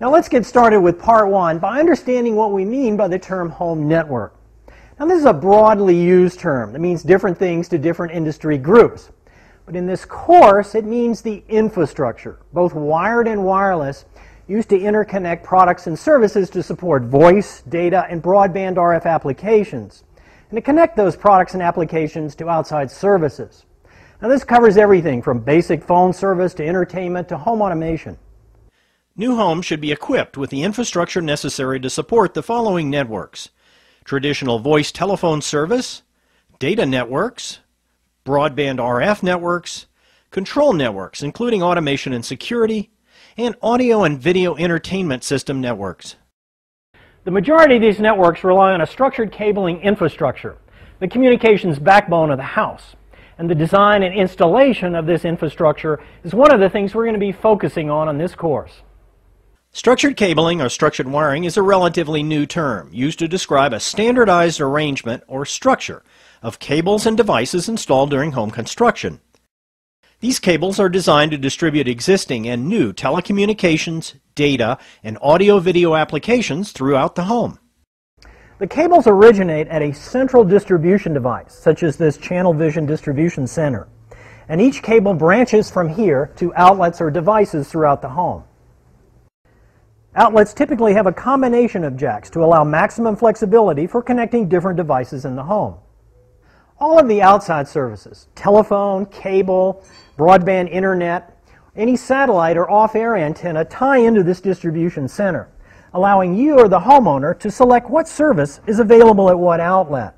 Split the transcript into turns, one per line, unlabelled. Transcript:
Now let's get started with part one by understanding what we mean by the term home network. Now this is a broadly used term that means different things to different industry groups. But in this course, it means the infrastructure, both wired and wireless, used to interconnect products and services to support voice, data, and broadband RF applications, and to connect those products and applications to outside services. Now this covers everything from basic phone service to entertainment to home automation.
New homes should be equipped with the infrastructure necessary to support the following networks. Traditional voice telephone service, data networks, broadband RF networks, control networks including automation and security, and audio and video entertainment system networks.
The majority of these networks rely on a structured cabling infrastructure, the communications backbone of the house. And the design and installation of this infrastructure is one of the things we're going to be focusing on in this course.
Structured cabling or structured wiring is a relatively new term used to describe a standardized arrangement or structure of cables and devices installed during home construction. These cables are designed to distribute existing and new telecommunications, data, and audio-video applications throughout the home.
The cables originate at a central distribution device, such as this Channel Vision Distribution Center. And each cable branches from here to outlets or devices throughout the home. Outlets typically have a combination of jacks to allow maximum flexibility for connecting different devices in the home. All of the outside services, telephone, cable, broadband internet, any satellite or off-air antenna tie into this distribution center, allowing you or the homeowner to select what service is available at what outlet.